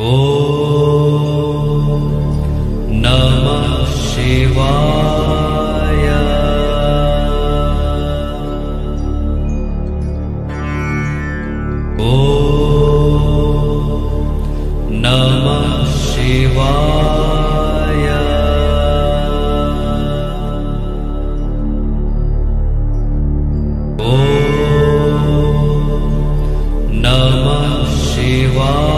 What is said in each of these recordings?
ओ नमय ओ नम सेवा ओ नम शेवा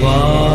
我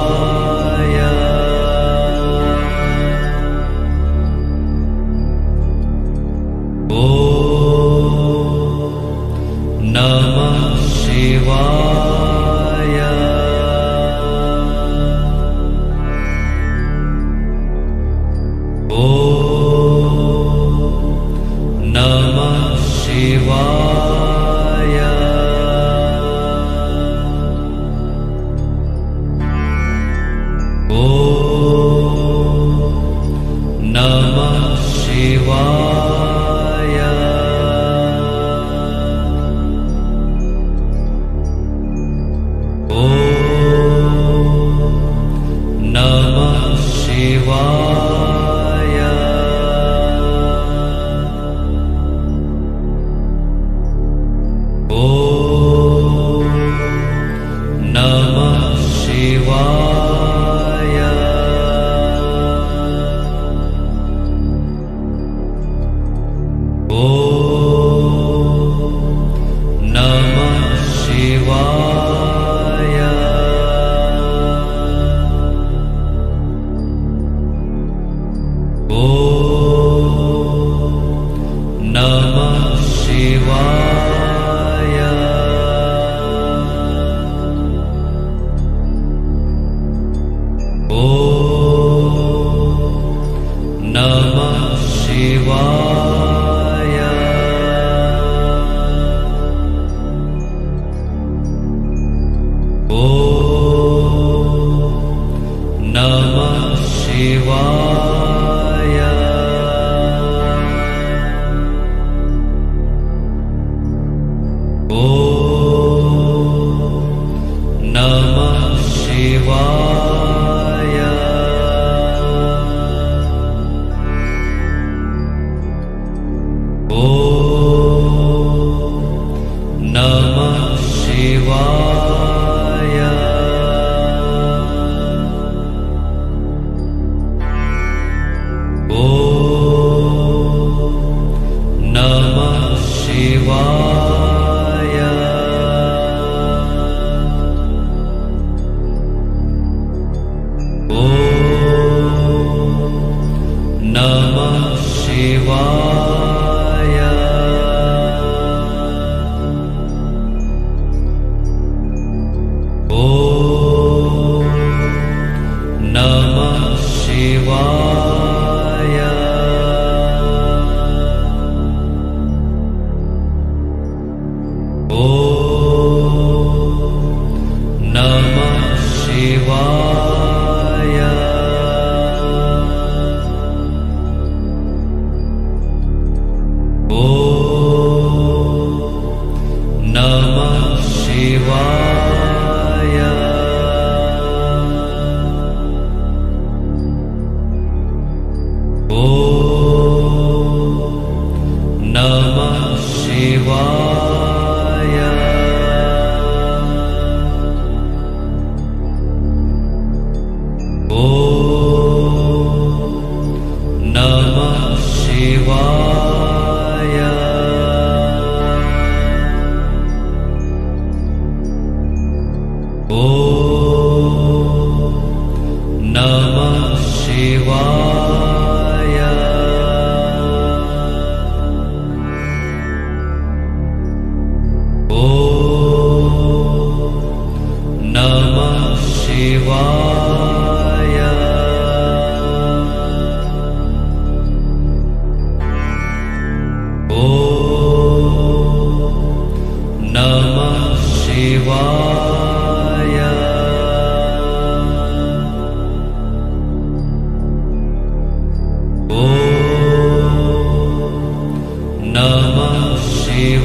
希望。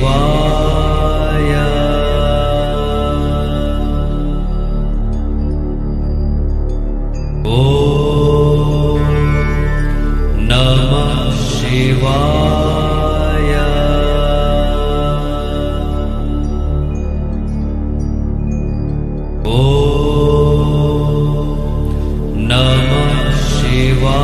या ओ नमः शिवाय। ओ नम सेवा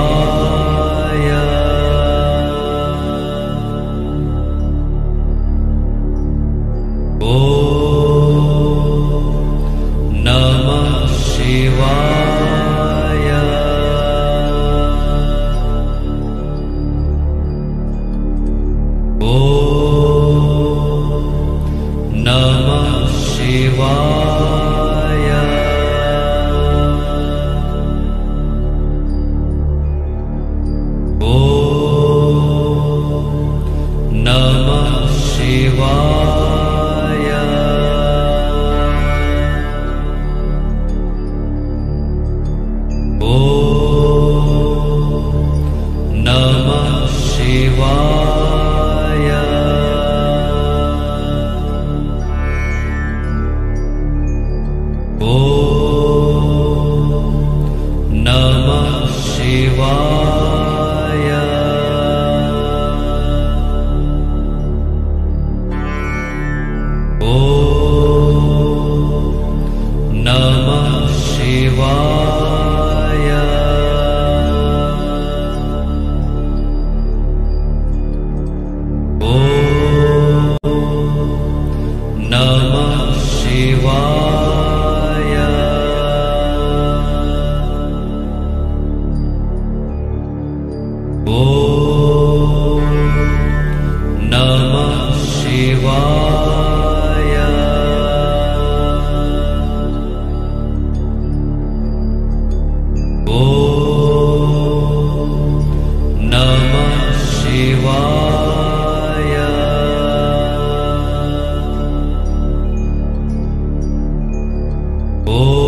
Oh.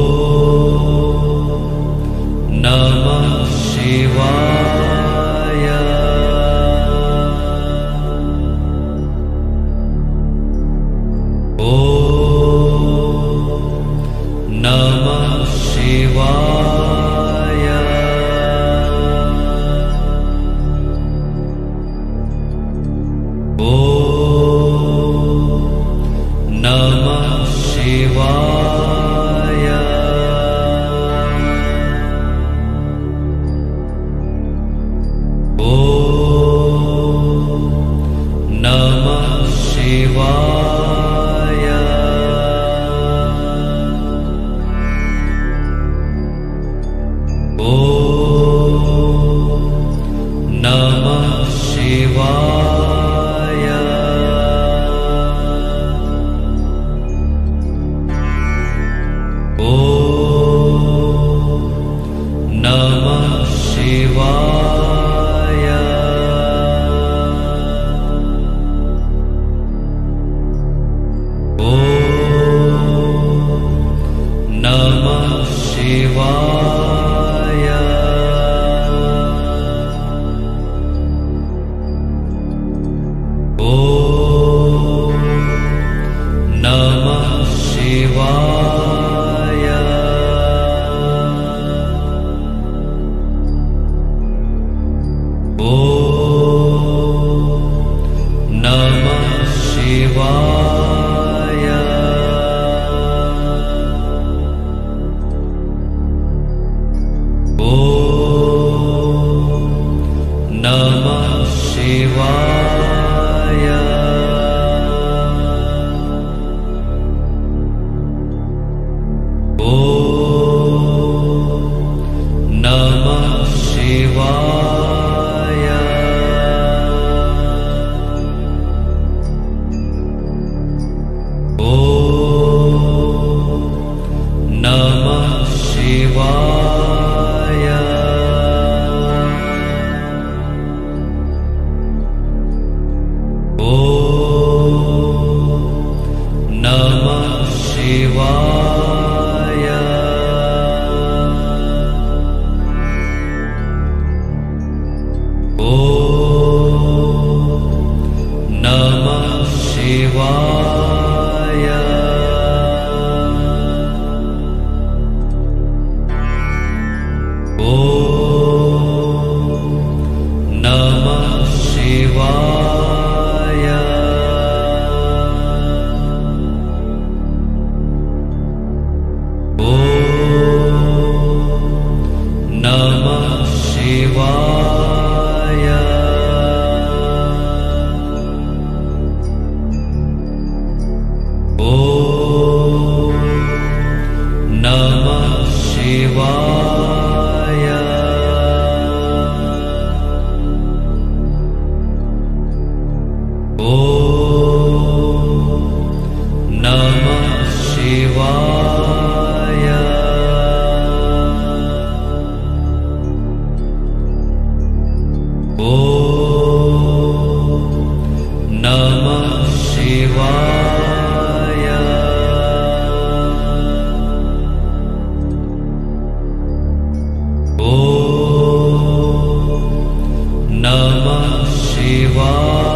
नमः शिवा ओ नमः शेवाय। नमः नमः शेवा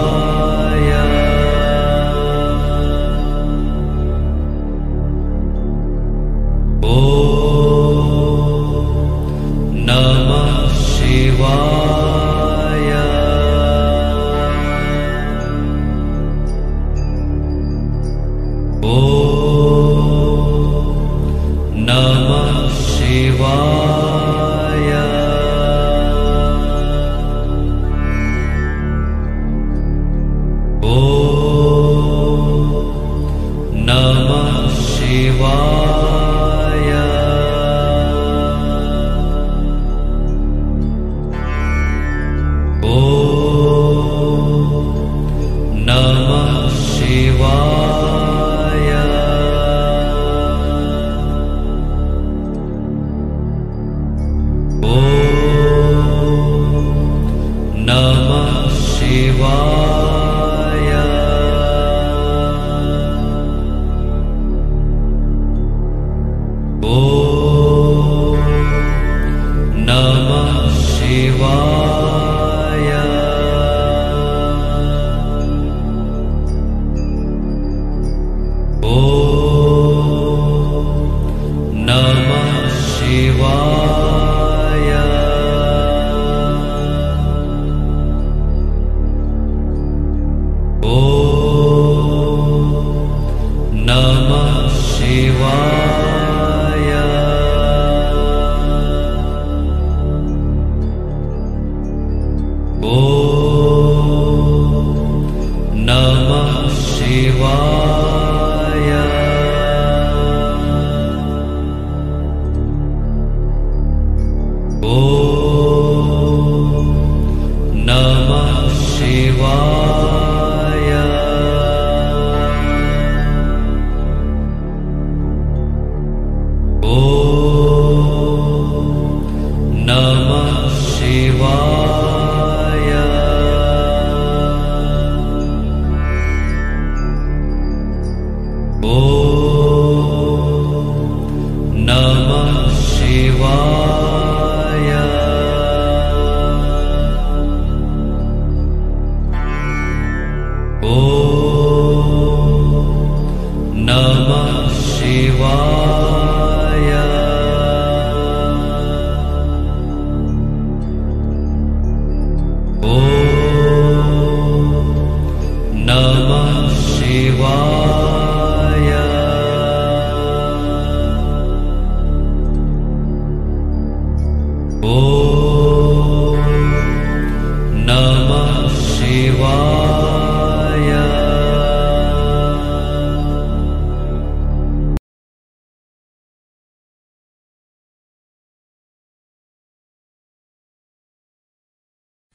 शिवा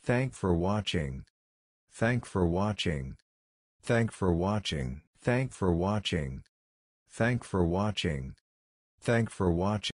Thank for watching. Thank for watching. Thank for watching. Thank for watching. Thank for watching. Thank for watching.